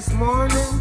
this morning.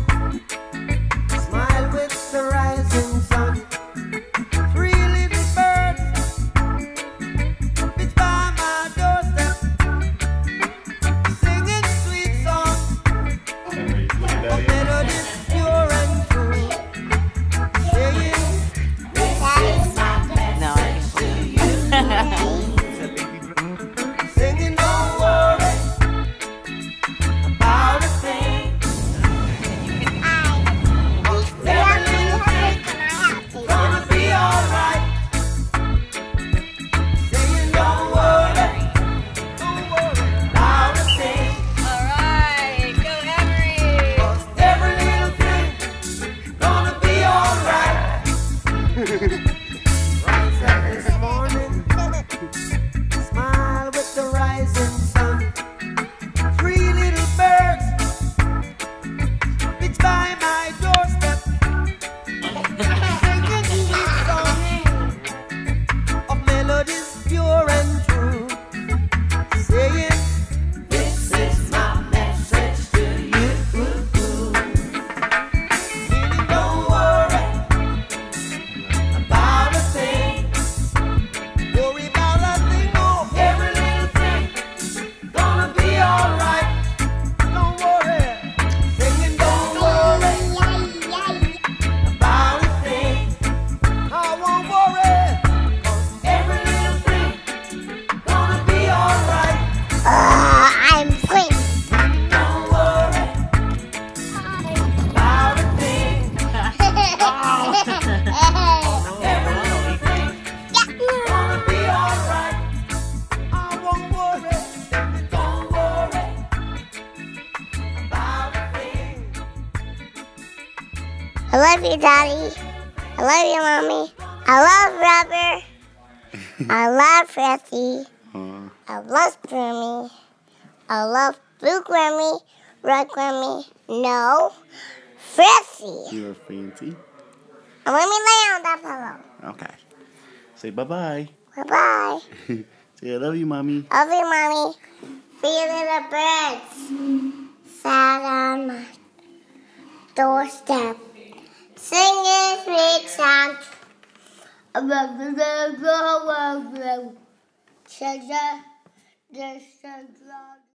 I love you, Daddy. I love you, Mommy. I love rubber. I love Rusty. Uh. Uh-huh. I love Grammy. I love Blue Grammy, Red Grammy. No, Frisky. You're fancy. And let me lay on that pillow. Okay. Say bye bye. Bye bye. Say I love you, mommy. I Love you, mommy. Three little birds sat on my doorstep. Treasure.